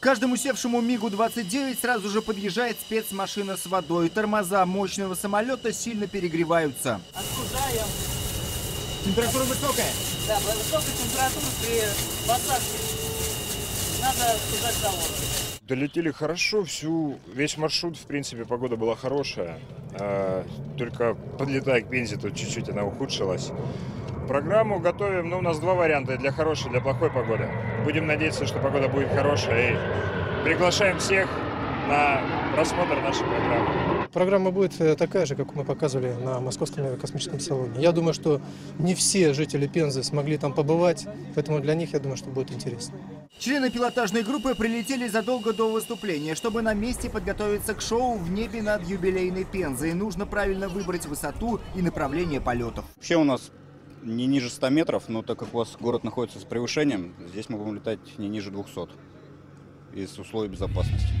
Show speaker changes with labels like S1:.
S1: К каждому севшему МиГу-29 сразу же подъезжает спецмашина с водой. Тормоза мощного самолета сильно перегреваются.
S2: Остужаем.
S1: Температура высокая.
S2: Да, высокая температура при посадке. Надо остужать завод.
S3: Долетели хорошо, всю, весь маршрут, в принципе, погода была хорошая. А, только подлетая к Пензе, тут чуть-чуть она ухудшилась. Программу готовим, но у нас два варианта, для хорошей, для плохой погоды. Будем надеяться, что погода будет хорошая. И приглашаем всех на просмотр нашей программы.
S4: Программа будет э, такая же, как мы показывали на Московском космическом салоне. Я думаю, что не все жители Пензы смогли там побывать, поэтому для них, я думаю, что будет интересно.
S1: Члены пилотажной группы прилетели задолго до выступления. Чтобы на месте подготовиться к шоу в небе над юбилейной Пензой, нужно правильно выбрать высоту и направление полетов.
S5: Вообще у нас не ниже 100 метров, но так как у вас город находится с превышением, здесь мы будем летать не ниже 200 из условий безопасности.